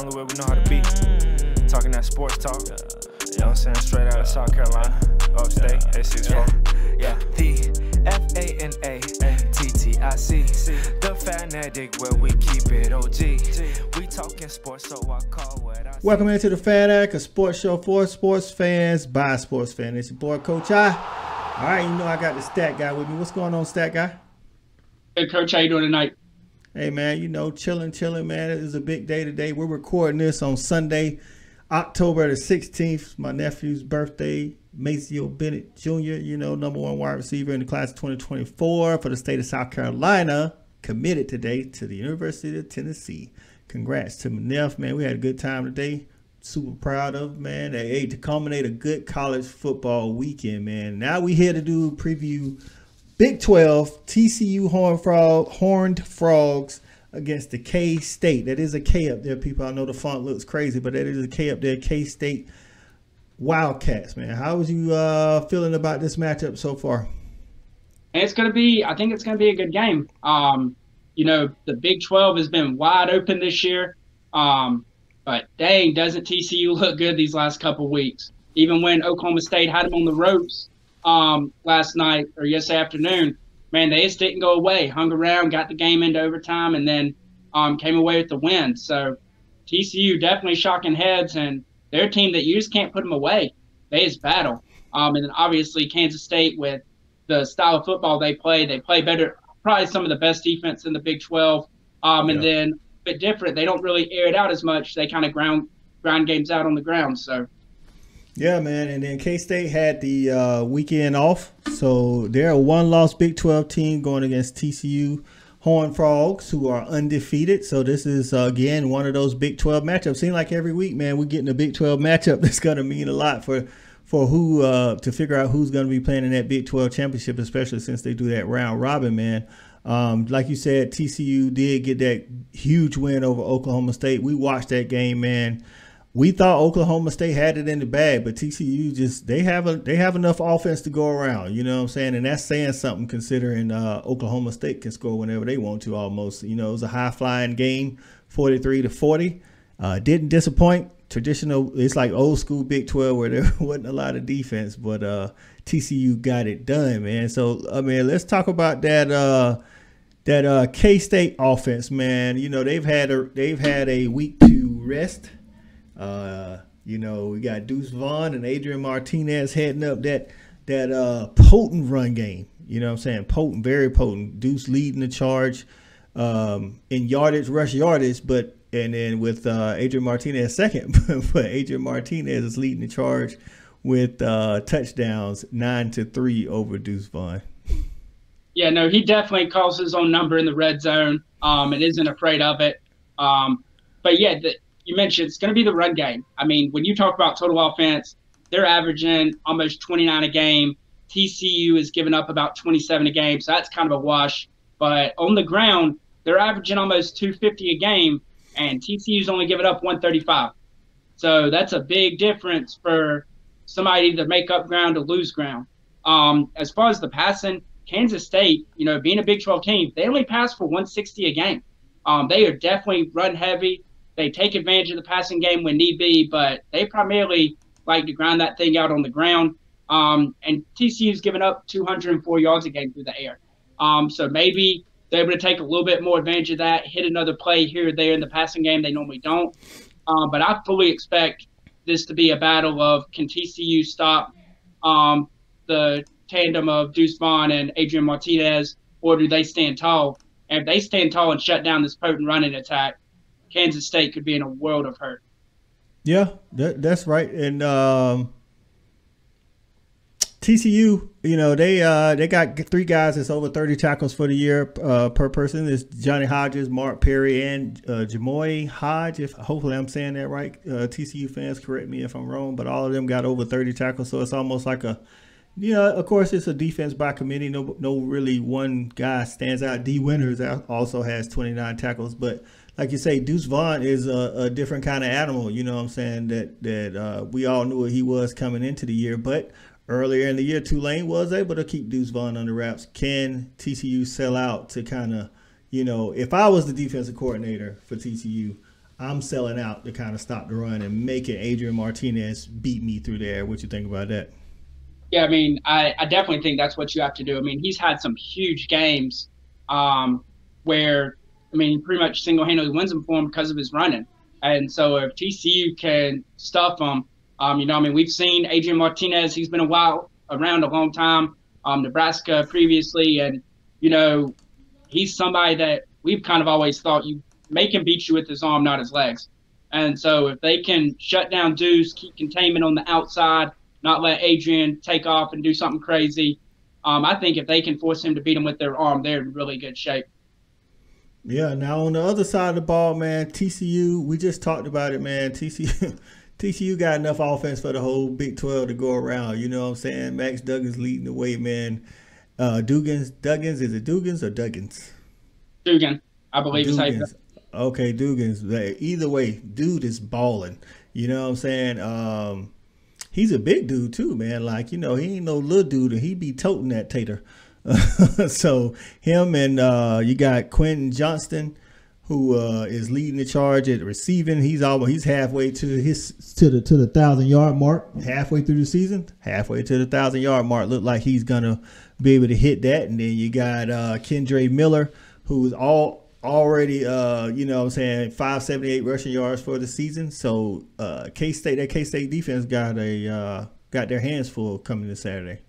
only way we know how to be. Talking that sports talk. You know what I'm saying? Straight out of South Carolina. Upstate, A64. Yeah. The F A N A T T I C. The Fan Attic where we keep it OG. We talking sports, so I call what I Welcome into the Fan Attic, a sports show for sports fans by sports fans. It's your boy Coach I. All right, you know I got the stat guy with me. What's going on, stat guy? Hey, Coach, how you doing tonight? Hey man, you know, chilling, chilling, man. It is a big day today. We're recording this on Sunday, October the 16th. My nephew's birthday, Maceo Bennett Jr., you know, number one wide receiver in the class of 2024 for the state of South Carolina, committed today to the University of Tennessee. Congrats to my nephew, man. We had a good time today. Super proud of man. Ate to culminate a good college football weekend, man. Now we here to do a preview Big 12 TCU Horned, Frog, Horned Frogs against the K State. That is a K up there, people. I know the font looks crazy, but that is a K up there. K State Wildcats, man. How was you uh, feeling about this matchup so far? It's going to be, I think it's going to be a good game. Um, you know, the Big 12 has been wide open this year. Um, but dang, doesn't TCU look good these last couple weeks? Even when Oklahoma State had them on the ropes um, last night or yesterday afternoon, man, they just didn't go away. Hung around, got the game into overtime, and then um, came away with the win. So TCU definitely shocking heads, and they're a team that you just can't put them away. They just battle. Um, and then obviously Kansas State with the style of football they play, they play better, probably some of the best defense in the Big 12. Um, and then a bit different. They don't really air it out as much. They kind of ground ground games out on the ground. So Yeah, man. And then K State had the uh, weekend off. So they're a one loss Big 12 team going against TCU Horned Frogs, who are undefeated. So this is, uh, again, one of those Big 12 matchups. Seems like every week, man, we're getting a Big 12 matchup that's going to mean a lot for. For who uh, to figure out who's going to be playing in that Big 12 championship, especially since they do that round robin, man. Um, like you said, TCU did get that huge win over Oklahoma State. We watched that game, man we thought Oklahoma State had it in the bag, but TCU just they have a they have enough offense to go around. You know what I'm saying? And that's saying something considering uh, Oklahoma State can score whenever they want to. Almost, you know, it was a high flying game, 43 to 40. Uh, didn't disappoint. Traditional, it's like old school Big 12 where there wasn't a lot of defense, but uh, TCU got it done, man. So I mean, let's talk about that. Uh, that uh, K State offense, man. You know they've had a they've had a week to rest. Uh, you know, we got Deuce Vaughn and Adrian Martinez heading up that that uh, potent run game. You know what I'm saying? Potent, very potent. Deuce leading the charge um, in yardage, rush yardage, but and then with uh, Adrian Martinez second, but Adrian Martinez is leading the charge with uh, touchdowns nine to three over Deuce Vaughn. yeah, no, he definitely calls his own number in the red zone um, and isn't afraid of it. Um, but yeah, the, you mentioned it's going to be the run game. I mean, when you talk about total offense, they're averaging almost 29 a game. TCU is giving up about 27 a game, so that's kind of a wash. But on the ground, they're averaging almost 250 a game, and TCU's only giving up 135. So that's a big difference for somebody to make up ground to lose ground. Um, as far as the passing, Kansas State, you know, being a Big 12 team, they only pass for 160 a game. Um, they are definitely run heavy. They take advantage of the passing game when need be, but they primarily like to grind that thing out on the ground. Um, and TCU's given up 204 yards a game through the air. Um, so maybe they're able to take a little bit more advantage of that, hit another play here or there in the passing game they normally don't. Um, but I fully expect this to be a battle of can TCU stop um, the tandem of Deuce Vaughn and Adrian Martinez, or do they stand tall? And if they stand tall and shut down this potent running attack, Kansas State could be in a world of hurt. Yeah, that, that's right. And um, TCU, you know, they uh, they got three guys that's over 30 tackles for the year uh, per person. It's Johnny Hodges, Mark Perry, and uh, Jamoi Hodge. If hopefully I'm saying that right. Uh, TCU fans correct me if I'm wrong, but all of them got over 30 tackles, so it's almost like a you know, of course, it's a defense by committee. No, no, really one guy stands out. Dee Winters also has 29 tackles, but like you say, Deuce Vaughn is a, a different kind of animal. You know what I'm saying? That that uh, we all knew what he was coming into the year, but earlier in the year, Tulane was able to keep Deuce Vaughn under wraps. Can TCU sell out to kind of, you know, if I was the defensive coordinator for TCU, I'm selling out to kind of stop the run and making Adrian Martinez beat me through there. What you think about that? Yeah, I mean, I, I definitely think that's what you have to do. I mean, he's had some huge games um, where, I mean, pretty much single handedly wins them for him because of his running. And so if TCU can stuff him, um, you know, I mean, we've seen Adrian Martinez. He's been a while around a long time. Um, Nebraska previously, and you know, he's somebody that we've kind of always thought you make him beat you with his arm, not his legs. And so if they can shut down Deuce, keep containment on the outside, not let Adrian take off and do something crazy, um, I think if they can force him to beat him with their arm, they're in really good shape. Yeah. Now on the other side of the ball, man, TCU. We just talked about it, man. TCU. TCU got enough offense for the whole Big 12 to go around. You know what I'm saying? Max Duggins leading the way, man. Uh, Dugans, Duggins, is it Dugans or Duggins? Dugan, I believe Dugans. Okay, Dugans. Either way, dude is balling. You know what I'm saying? Um, he's a big dude too, man. Like you know, he ain't no little dude, and he be toting that tater. so him and uh, you got Quentin Johnston who uh, is leading the charge at receiving. He's almost he's halfway to his to the to the thousand yard mark, halfway through the season, halfway to the thousand yard mark. Look like he's gonna be able to hit that. And then you got uh, Kendre Miller, who's all already uh, you know I'm saying 578 rushing yards for the season. So uh, K State that K State defense got a uh, got their hands full coming this Saturday.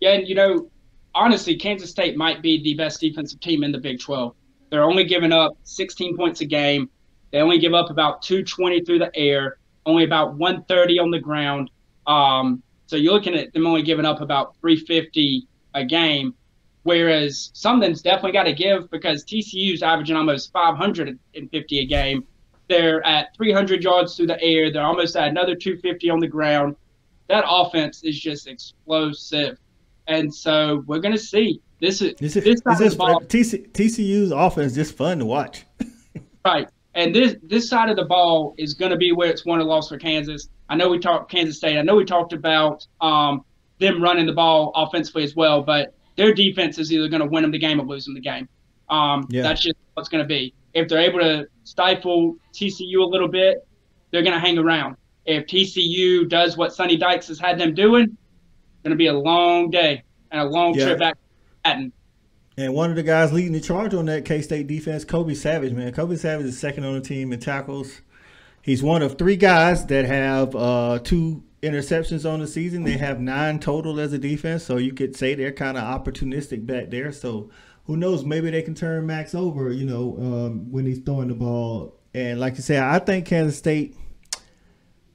Yeah, and you know, honestly, Kansas State might be the best defensive team in the Big 12. They're only giving up 16 points a game. They only give up about 220 through the air, only about 130 on the ground. Um, so you're looking at them only giving up about 350 a game, whereas something's definitely got to give because TCU's averaging almost 550 a game. They're at 300 yards through the air. They're almost at another 250 on the ground. That offense is just explosive. And so we're going to see. This is this, this, is this ball, TC, TCU's offense just fun to watch. right, and this this side of the ball is going to be where it's won or lost for Kansas. I know we talked Kansas State. I know we talked about um, them running the ball offensively as well, but their defense is either going to win them the game or lose them the game. Um, yeah. That's just what's going to be. If they're able to stifle TCU a little bit, they're going to hang around. If TCU does what Sonny Dykes has had them doing, going to be a long day and a long yeah. trip back and one of the guys leading the charge on that K State defense, Kobe Savage, man. Kobe Savage is second on the team in tackles. He's one of three guys that have uh, two interceptions on the season. They have nine total as a defense, so you could say they're kind of opportunistic back there. So who knows? Maybe they can turn Max over, you know, um, when he's throwing the ball. And like you said, I think Kansas State.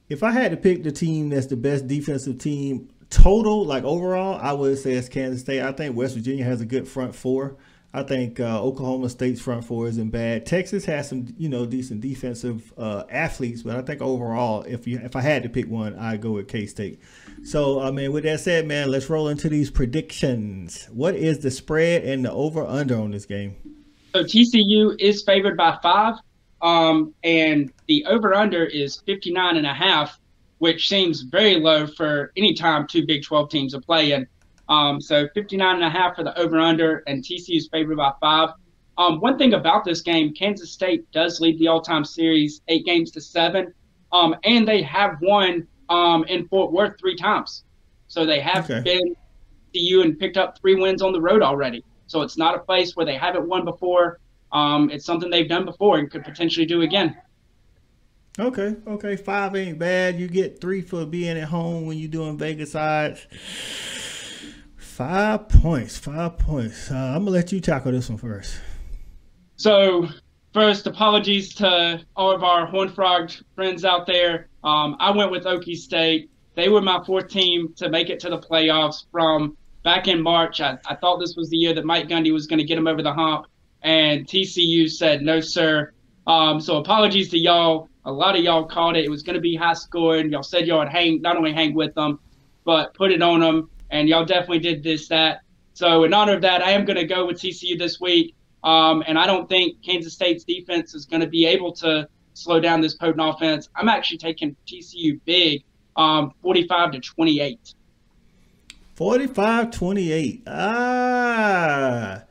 If I had to pick the team that's the best defensive team total, like overall, I would say it's Kansas State. I think West Virginia has a good front four. I think uh, Oklahoma State's front four isn't bad. Texas has some, you know, decent defensive uh, athletes, but I think overall, if you if I had to pick one, I'd go with K State. So, I mean, with that said, man, let's roll into these predictions. What is the spread and the over under on this game? So TCU is favored by five, um, and the over under is 59 and a half which seems very low for any time two Big 12 teams are playing. Um, so 59 and a half for the over under, and TCU's favored by five. Um, one thing about this game, Kansas State does lead the all-time series eight games to seven, um, and they have won um, in Fort Worth three times. So they have okay. been to you and picked up three wins on the road already. So it's not a place where they haven't won before. Um, it's something they've done before and could potentially do again. Okay, okay. Five ain't bad. You get three for being at home when you're doing Vegas odds. Five points. Five points. Uh, I'm gonna let you tackle this one first. So, first, apologies to all of our Horn Frog friends out there. Um, I went with Okie State. They were my fourth team to make it to the playoffs from back in March. I, I thought this was the year that Mike Gundy was going to get them over the hump, and TCU said no, sir. Um, so apologies to y'all. A lot of y'all called it. It was going to be high scoring. Y'all said y'all would hang, not only hang with them, but put it on them. And y'all definitely did this, that. So in honor of that, I am going to go with TCU this week. Um, and I don't think Kansas State's defense is going to be able to slow down this potent offense. I'm actually taking TCU big, um, 45 to 28. 45-28. Ah,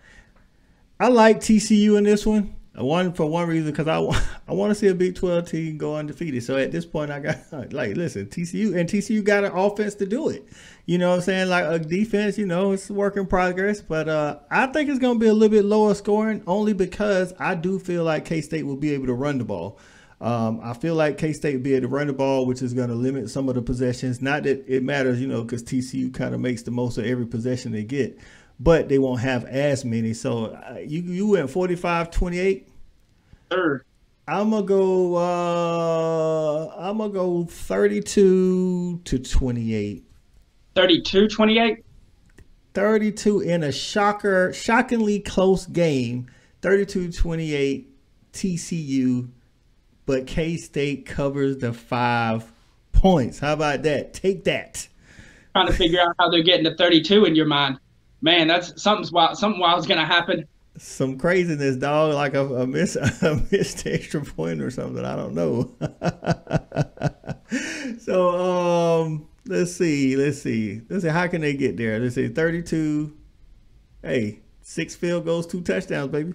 I like TCU in this one. One for one reason because I, I want to see a Big 12 team go undefeated. So at this point, I got like listen TCU and TCU got an offense to do it. You know what I'm saying? Like a defense, you know, it's work in progress. But uh, I think it's going to be a little bit lower scoring only because I do feel like K State will be able to run the ball. Um, I feel like K State will be able to run the ball, which is going to limit some of the possessions. Not that it matters, you know, because TCU kind of makes the most of every possession they get but they won't have as many. So uh, you you went 45 28. Sure. I'm gonna go. Uh, I'm gonna go 32 to 28. 32 28. 32 in a shocker, shockingly close game. 32 28 TCU, but K State covers the five points. How about that? Take that. Trying to figure out how they're getting to 32 in your mind man, that's something's wild. Something wild's gonna happen. Some craziness, dog. Like a, a miss, a missed extra point or something. I don't know. so, um, let's see, let's see, let's see. How can they get there? Let's see, thirty-two. Hey, six field goals, two touchdowns, baby.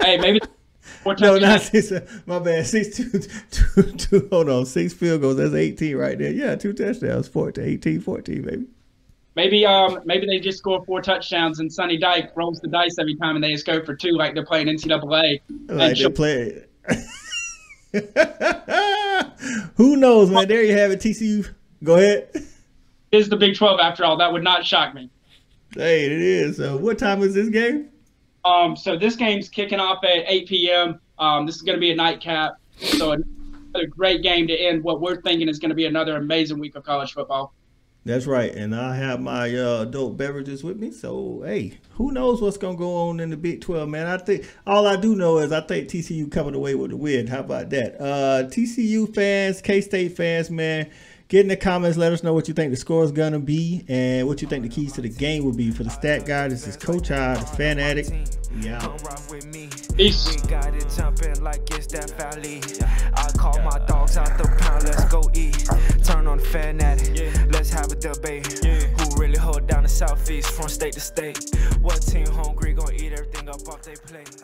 Hey, maybe. no, not six. My bad. Six, two, two, two. Hold on. Six field goals. That's 18 right there. Yeah, two touchdowns. 14, 18, 14, baby. Maybe um maybe they just score four touchdowns and Sonny Dyke rolls the dice every time and they just go for two like they're playing NCAA. Like they play. Who knows, man? There you have it. TCU. Go ahead. Is the Big Twelve after all? That would not shock me. Hey, it is. So, what time is this game? Um, so this game's kicking off at 8 p.m. Um, this is going to be a nightcap. So a great game to end what we're thinking is going to be another amazing week of college football. That's right, and I have my uh, adult beverages with me. So hey, who knows what's gonna go on in the Big Twelve, man? I think all I do know is I think TCU coming away with the win. How about that? Uh, TCU fans, K State fans, man. Get in the comments. Let us know what you think the score is gonna be and what you think the keys to the game will be for the stat guy. This is Coach I, the Fan Attic. Yeah. Peace. We got it jumping like it's that valley. I call my dogs out the pound. Let's go eat. Turn on the Fan Attic. Let's have a debate. Who really hold down the southeast from state to state? What team hungry gonna eat everything up off their plate?